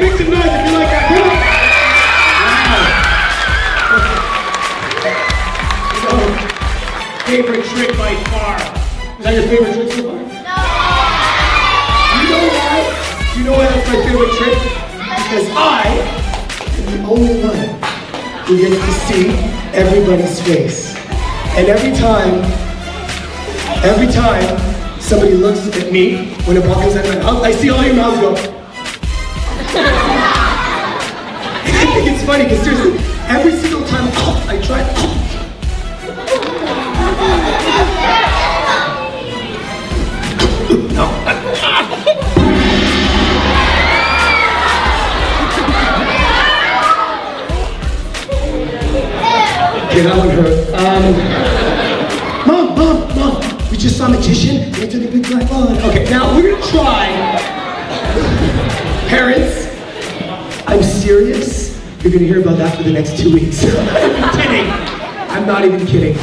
Make some noise if you like that favorite trick by far. Is that your favorite trick so far? No. You know why? You know why that's my favorite trick? Because I am the only one who gets to see everybody's face. And every time, every time somebody looks at me when a ball goes at my mouth, I see all your mouths go. I think it's funny because seriously, every single time I try, Okay, that one hurt. Um, mom, mom, mom, we just saw a magician. They took a big black ball. Okay, now we're gonna try. Parents, serious. You're gonna hear about that for the next two weeks. I'm kidding. I'm not even kidding.